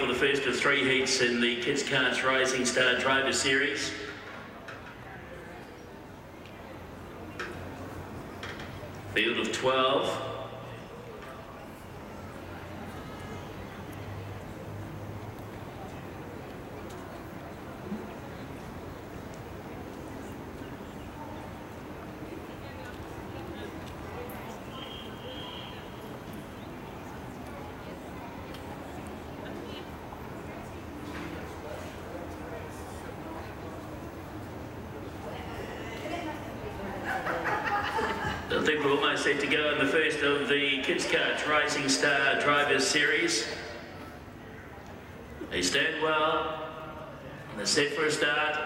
for the first of three heats in the Kidz Kartz Rising Star Driver Series. Field of 12. I think we're almost set to go in the first of the Kidz Kartz Rising Star Drivers Series. They stand well, and they're set for a start.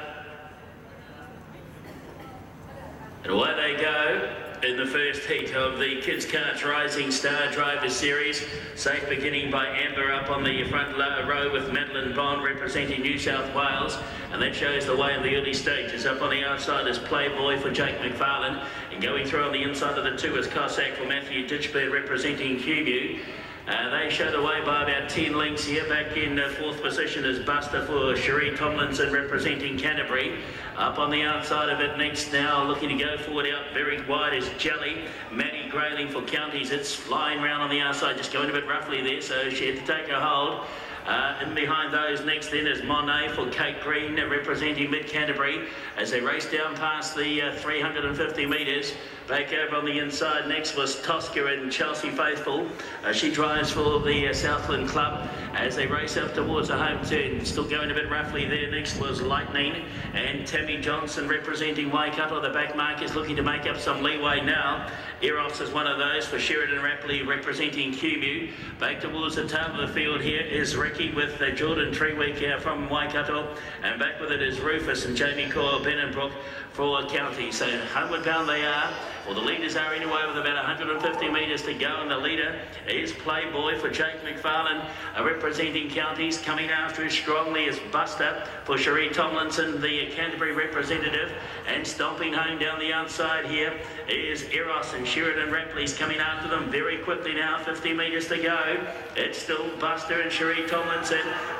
And away they go in the first heat of the Kidz Kartz Rising Star Driver Series. Safe beginning by Amber up on the front row with Madeline Bond representing New South Wales. And that shows the way in the early stages. Up on the outside is Playboy for Jake McFarlane. And going through on the inside of the two is Cossack for Matthew Ditchburn representing QU. Uh, they show the way by about 10 lengths here. Back in uh, fourth position is Buster for Cherie Tomlinson representing Canterbury. Up on the outside of it next now, looking to go forward out very wide is Jelly. Maddie Grayling for Counties. It's flying round on the outside, just going a bit roughly there, so she had to take a hold. Uh, and behind those next then is Monet for Kate Green representing Mid Canterbury as they race down past the uh, 350 metres. Back over on the inside next was Tosca and Chelsea Faithful. Uh, she drives for the uh, Southland Club as they race up towards the home turn. Still going a bit roughly there. Next was Lightning and Tammy Johnson representing Waikato. The back mark is looking to make up some leeway now. Eros is one of those for Sheridan Rapley representing QMU. Back towards the top of the field here is Ricky with uh, Jordan Treeweek uh, from Waikato. And back with it is Rufus and Jamie Coyle Benenbrook for County. So homeward bound they are. Well, the leaders are anyway with about 150 metres to go, and the leader is Playboy for Jake McFarlane, uh, representing counties. Coming after as strongly as Buster for Cherie Tomlinson, the Canterbury representative, and stomping home down the outside here is Eros and Sheridan Rapley's coming after them very quickly now, 50 metres to go. It's still Buster and Cherie Tomlinson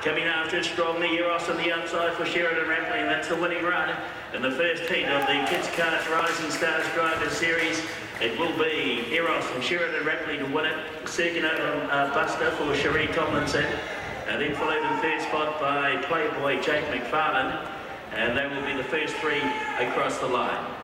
coming after it strongly. Eros on the outside for Sheridan Rapley, and that's the winning run in the first heat of the Kidz Kartz Rising Stars Drivers Series. It will be Eros and Sheridan Rapley to win it. Second over uh, Buster for Cherie Tomlinson. And then followed in third spot by Playboy Jake McFarlane. And they will be the first three across the line.